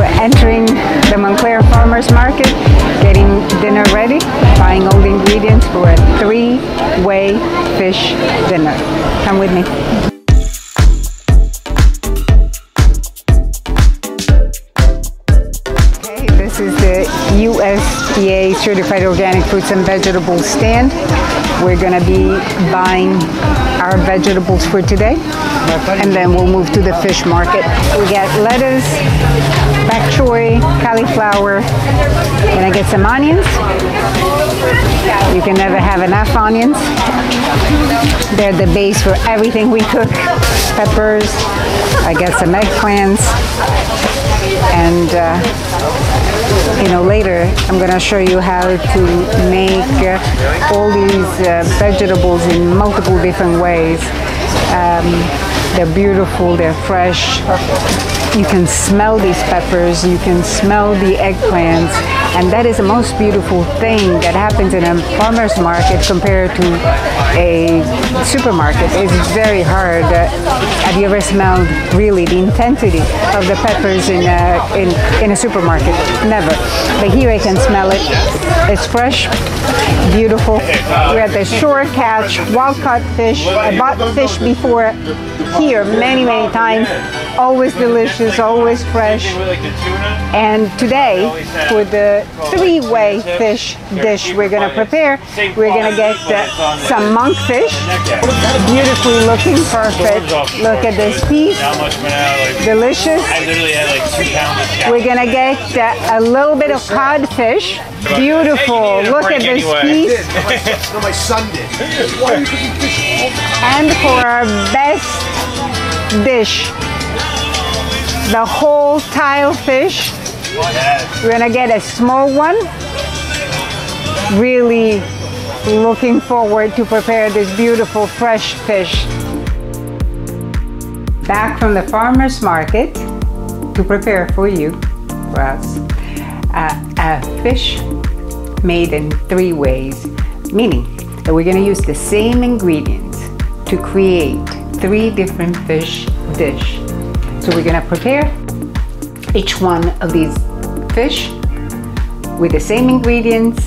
We're entering the Montclair Farmers Market, getting dinner ready, buying all the ingredients for a three-way fish dinner. Come with me. Okay, this is the USDA certified organic fruits and vegetables stand. We're gonna be buying our vegetables for today and then we'll move to the fish market. We got lettuce, bok choy, cauliflower. Gonna get some onions. You can never have enough onions. They're the base for everything we cook. Peppers. I got some eggplants and uh, you know later I'm gonna show you how to make uh, all these uh, vegetables in multiple different ways um, they're beautiful they're fresh you can smell these peppers you can smell the eggplants and that is the most beautiful thing that happens in a farmer's market compared to a supermarket. It's very hard. Uh, have you ever smelled really the intensity of the peppers in a, in, in a supermarket? Never. But here I can smell it. It's fresh, beautiful. We had the shore catch, wild caught fish. I bought fish before here many, many times. Always delicious, always fresh. And today, for the three-way fish dish we're going to prepare, we're going to get some monkfish. Beautifully looking, perfect. Look at this piece. Delicious. We're going to get a little bit of codfish. Beautiful. Look at this piece. My son did. And for our best dish, the whole tile fish. We're gonna get a small one. Really looking forward to prepare this beautiful fresh fish. Back from the farmer's market to prepare for you, for us, uh, a fish made in three ways, meaning that we're gonna use the same ingredients to create three different fish dish. So we're gonna prepare each one of these fish with the same ingredients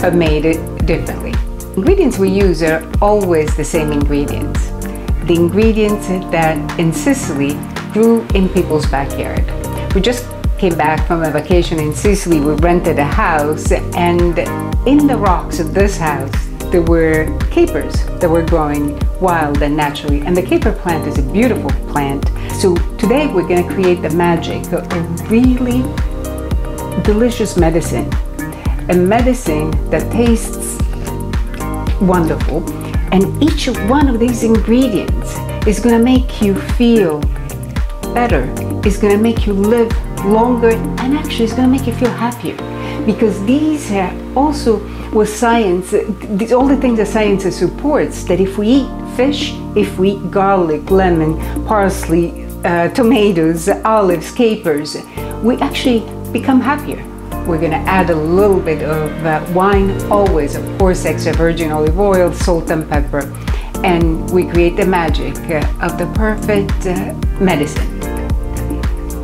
but made it differently. Ingredients we use are always the same ingredients. The ingredients that in Sicily grew in people's backyard. We just came back from a vacation in Sicily. We rented a house and in the rocks of this house there were capers that were growing wild and naturally. And the caper plant is a beautiful plant. So today we're going to create the magic of a really delicious medicine. A medicine that tastes wonderful. And each one of these ingredients is going to make you feel better. It's going to make you live longer and actually it's going to make you feel happier because these are also with science, these, all the things that science supports, that if we eat fish, if we eat garlic, lemon, parsley, uh, tomatoes, olives, capers, we actually become happier. We're gonna add a little bit of uh, wine, always, of course, extra virgin olive oil, salt and pepper, and we create the magic uh, of the perfect uh, medicine.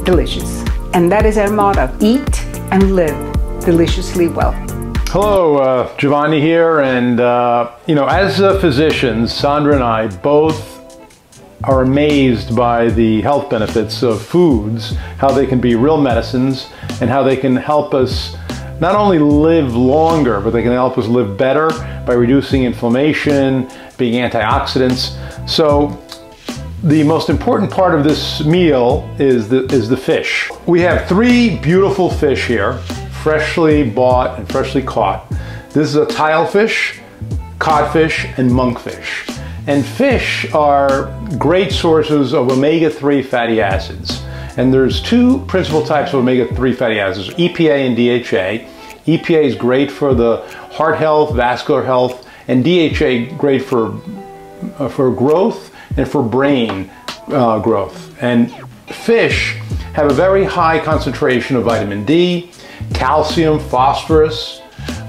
Delicious. And that is our motto, eat and live deliciously well. Hello, uh, Giovanni here, and uh, you know, as uh, physicians, Sandra and I both are amazed by the health benefits of foods, how they can be real medicines, and how they can help us not only live longer, but they can help us live better by reducing inflammation, being antioxidants. So the most important part of this meal is the, is the fish. We have three beautiful fish here, freshly bought and freshly caught. This is a tilefish, codfish, and monkfish. And fish are great sources of omega-3 fatty acids. And there's two principal types of omega-3 fatty acids, EPA and DHA. EPA is great for the heart health, vascular health, and DHA great for, uh, for growth and for brain uh, growth. And fish have a very high concentration of vitamin D, calcium, phosphorus,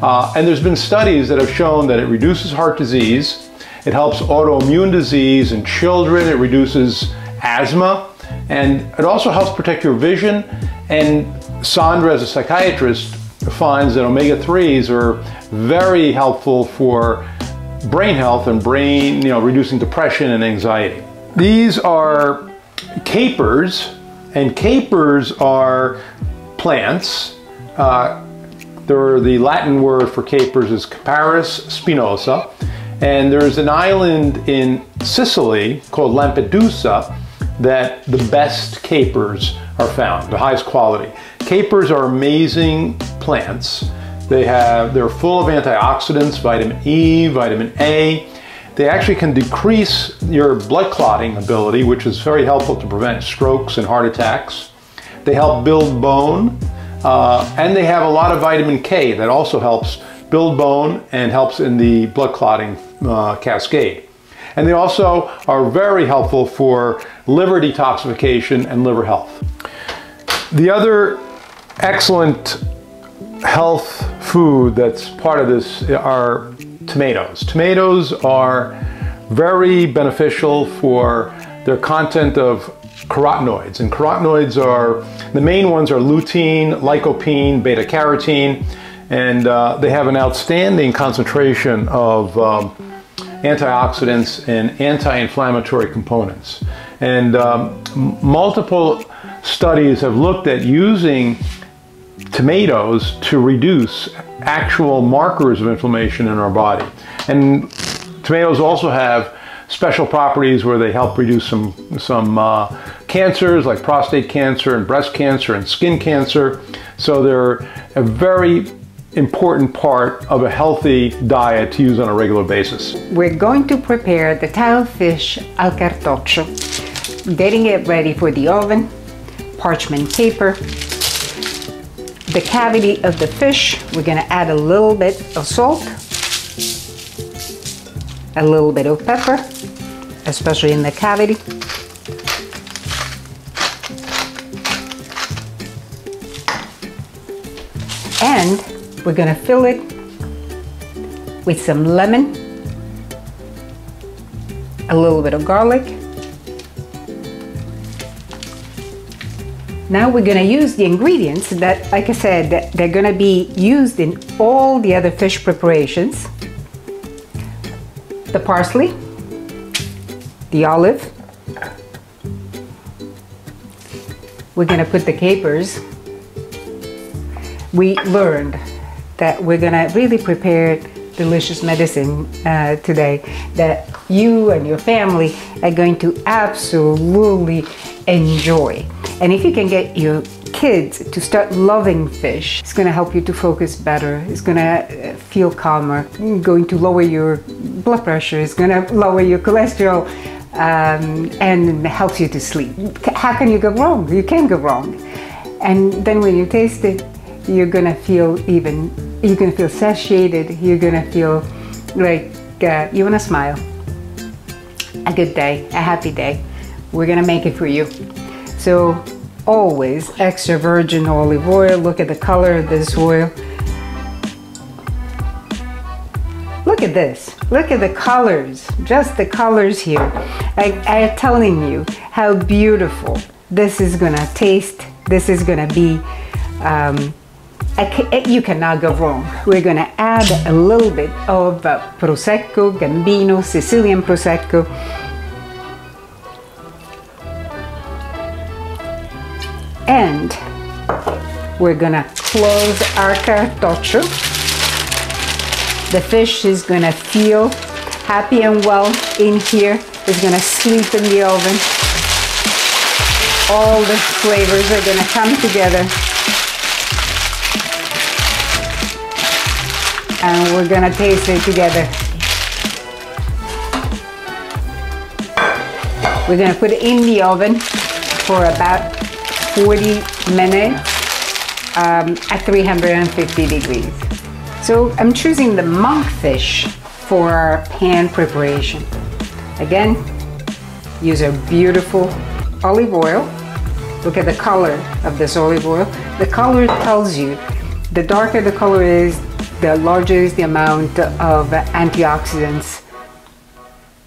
uh, and there's been studies that have shown that it reduces heart disease, it helps autoimmune disease in children, it reduces asthma, and it also helps protect your vision And Sandra, as a psychiatrist, finds that omega-3s are very helpful for brain health and brain, you know, reducing depression and anxiety. These are capers, and capers are plants. Uh, the Latin word for capers is Capparis spinosa, and there's an island in Sicily called Lampedusa that the best capers are found, the highest quality. Capers are amazing plants. They have, they're full of antioxidants, vitamin E, vitamin A. They actually can decrease your blood clotting ability, which is very helpful to prevent strokes and heart attacks. They help build bone, uh, and they have a lot of vitamin K that also helps build bone and helps in the blood clotting uh, cascade. And they also are very helpful for liver detoxification and liver health. The other excellent health food that's part of this are tomatoes. Tomatoes are very beneficial for their content of carotenoids. And carotenoids are, the main ones are lutein, lycopene, beta carotene, and uh, they have an outstanding concentration of um, antioxidants and anti-inflammatory components. And um, multiple studies have looked at using tomatoes to reduce actual markers of inflammation in our body. And tomatoes also have special properties where they help reduce some, some uh, cancers like prostate cancer and breast cancer and skin cancer. So they're a very important part of a healthy diet to use on a regular basis. We're going to prepare the tile fish al cartoccio, getting it ready for the oven, parchment paper, the cavity of the fish, we're gonna add a little bit of salt, a little bit of pepper, especially in the cavity. And we're gonna fill it with some lemon, a little bit of garlic. Now we're gonna use the ingredients that, like I said, they're gonna be used in all the other fish preparations. The parsley, the olive, we're gonna put the capers. We learned that we're gonna really prepare delicious medicine uh, today that you and your family are going to absolutely enjoy. And if you can get your kids to start loving fish, it's gonna help you to focus better, it's gonna uh, feel calmer, going to lower your blood pressure, it's gonna lower your cholesterol, um, and helps you to sleep. How can you go wrong? You can't go wrong. And then when you taste it, you're gonna feel even, you're gonna feel satiated, you're gonna feel like uh, you wanna smile. A good day, a happy day. We're gonna make it for you. So always extra virgin olive oil. Look at the color of this oil. Look at this. Look at the colors. Just the colors here. I, I am telling you how beautiful this is gonna taste. This is gonna be um, you cannot go wrong. We're gonna add a little bit of uh, Prosecco, Gambino, Sicilian Prosecco. And we're gonna close our cartoccio. The fish is gonna feel happy and well in here. It's gonna sleep in the oven. All the flavors are gonna come together. and we're gonna taste it together. We're gonna put it in the oven for about 40 minutes um, at 350 degrees. So I'm choosing the monkfish for our pan preparation. Again, use a beautiful olive oil. Look at the color of this olive oil. The color tells you, the darker the color is, the larger is the amount of antioxidants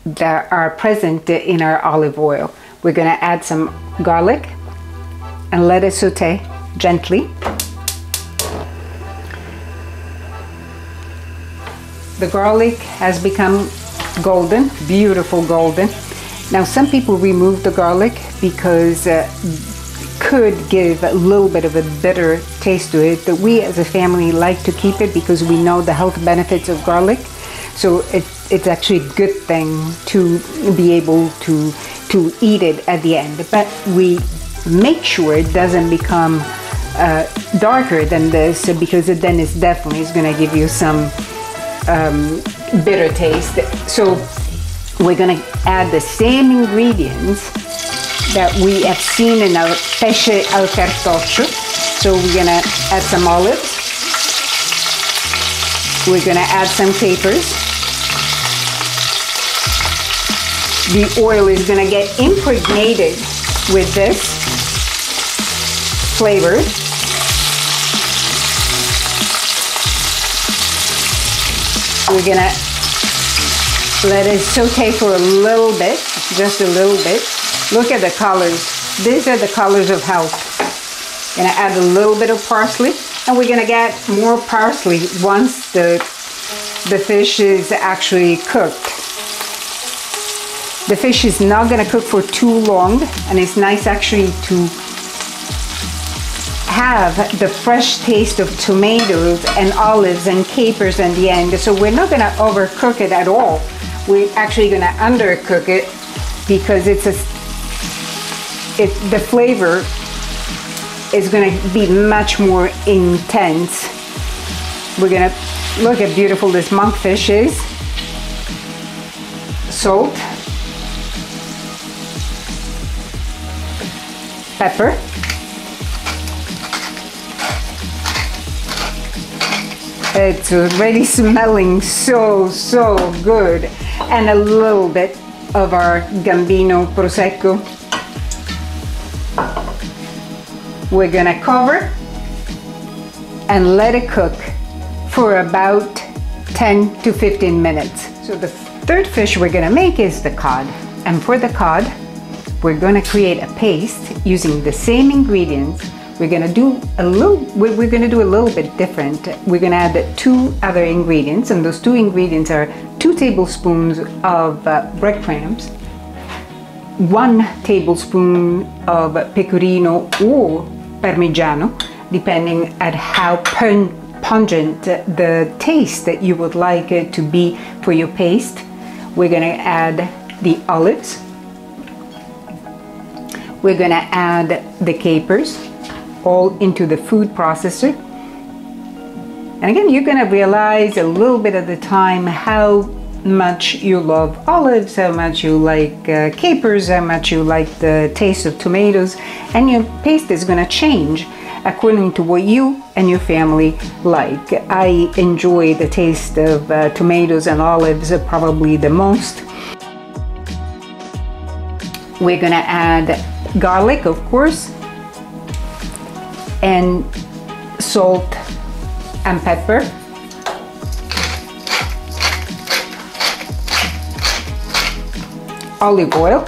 that are present in our olive oil. We're gonna add some garlic and let it saute gently. The garlic has become golden, beautiful golden. Now some people remove the garlic because uh, could give a little bit of a bitter taste to it, but we as a family like to keep it because we know the health benefits of garlic. So it, it's actually a good thing to be able to to eat it at the end. But we make sure it doesn't become uh, darker than this because then is definitely is going to give you some um, bitter taste. So we're gonna add the same ingredients that we have seen in our pesce al cartoccio. So we're gonna add some olives. We're gonna add some capers. The oil is gonna get impregnated with this flavor. We're gonna let it saute for a little bit, just a little bit. Look at the colors. These are the colors of health. Gonna add a little bit of parsley and we're gonna get more parsley once the, the fish is actually cooked. The fish is not gonna cook for too long and it's nice actually to have the fresh taste of tomatoes and olives and capers in the end. So we're not gonna overcook it at all. We're actually gonna undercook it because it's a, it, the flavor is gonna be much more intense. We're gonna, look how beautiful this monkfish is. Salt. Pepper. It's already smelling so, so good. And a little bit of our Gambino Prosecco. We're gonna cover and let it cook for about 10 to 15 minutes. So the third fish we're gonna make is the cod. And for the cod, we're gonna create a paste using the same ingredients we're gonna do a little, we're gonna do a little bit different. We're gonna add two other ingredients and those two ingredients are two tablespoons of uh, breadcrumbs, one tablespoon of pecorino or parmigiano, depending at how pun pungent the taste that you would like it to be for your paste. We're gonna add the olives. We're gonna add the capers all into the food processor. And again, you're gonna realize a little bit at the time how much you love olives, how much you like uh, capers, how much you like the taste of tomatoes, and your paste is gonna change according to what you and your family like. I enjoy the taste of uh, tomatoes and olives probably the most. We're gonna add garlic, of course, and salt and pepper. Olive oil.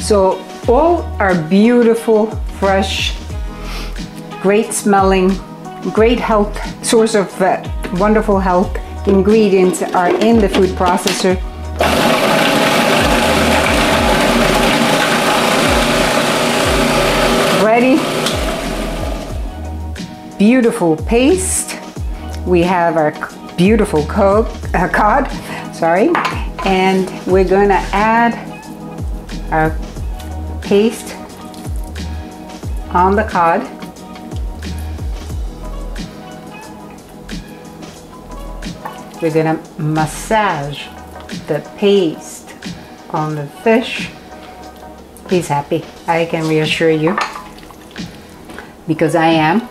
So all our beautiful, fresh, great smelling, great health, source of uh, wonderful health ingredients are in the food processor. Ready. Beautiful paste. We have our beautiful cod, uh, cod, sorry, and we're gonna add our paste on the cod. We're gonna massage the paste on the fish. He's happy, I can reassure you because I am.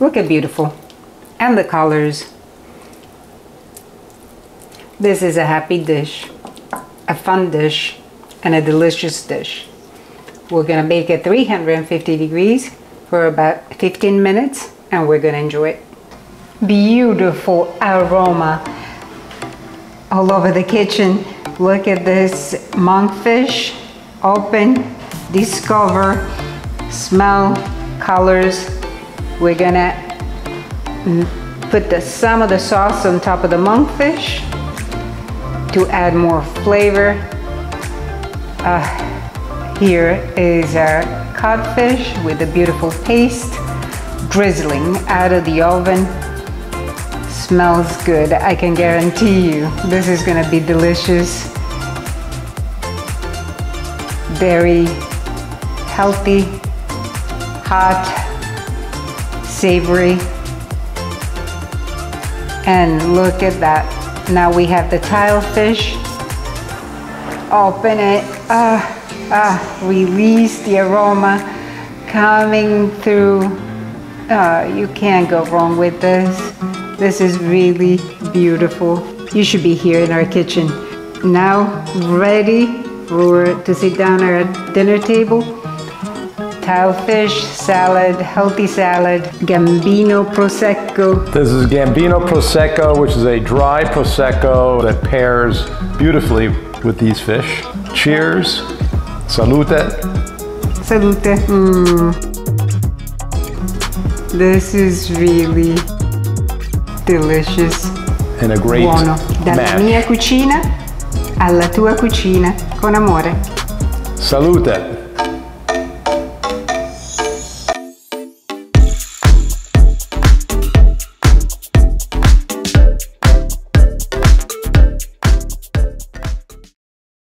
Look at beautiful. And the colors. This is a happy dish, a fun dish, and a delicious dish. We're gonna bake at 350 degrees for about 15 minutes and we're gonna enjoy it. Beautiful aroma all over the kitchen. Look at this monkfish. Open, discover, smell, colors. We're gonna put the, some of the sauce on top of the monkfish to add more flavor. Uh, here is our codfish with a beautiful paste drizzling out of the oven. Smells good. I can guarantee you this is gonna be delicious. Very healthy, hot, savory. And look at that. Now we have the tile fish. Open it. Ah, ah, release the aroma coming through. Ah, you can't go wrong with this. This is really beautiful. You should be here in our kitchen. Now ready for to sit down at our dinner table. Tile fish salad, healthy salad, Gambino Prosecco. This is Gambino Prosecco, which is a dry Prosecco that pairs beautifully with these fish. Cheers. Salute. Salute. Mm. This is really delicious. And a great Buono. Dalla match. mia cucina alla tua cucina con amore. Salute.